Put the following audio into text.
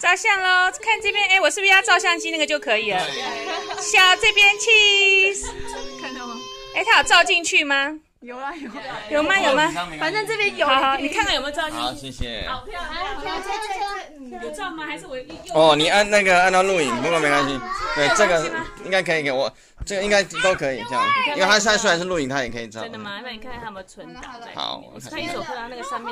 照相喽，看这边，哎，我是不是要照相机那个就可以了？小这边去看到吗？哎，它有照进去吗？有啊有，有吗有吗？反正这边有，好，你看看有没有照进去？好，谢谢。好漂亮，有照吗？还是我哦，你按那个按到录影，不过没关系。对，这个应该可以给我，这个应该都可以这样，因为它现在虽然是录影，它也可以照。真的吗？那你看看它有没有存档？好，我看一手那个上面。